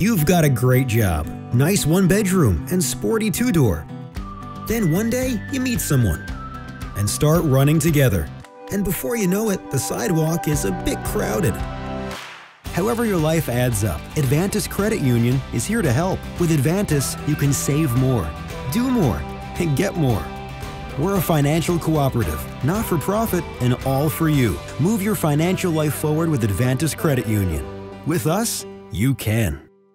You've got a great job, nice one bedroom, and sporty two door. Then one day, you meet someone and start running together. And before you know it, the sidewalk is a bit crowded. However, your life adds up, Advantis Credit Union is here to help. With Advantis, you can save more, do more, and get more. We're a financial cooperative, not for profit, and all for you. Move your financial life forward with Advantis Credit Union. With us, you can.